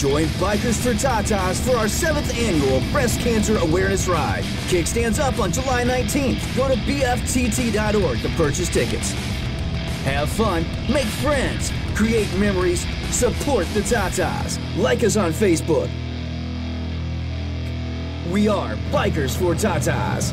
Join Bikers for Tatas for our seventh annual Breast Cancer Awareness Ride. Kickstands up on July 19th. Go to BFTT.org to purchase tickets. Have fun, make friends, create memories, support the Tatas. Like us on Facebook. We are Bikers for Tatas.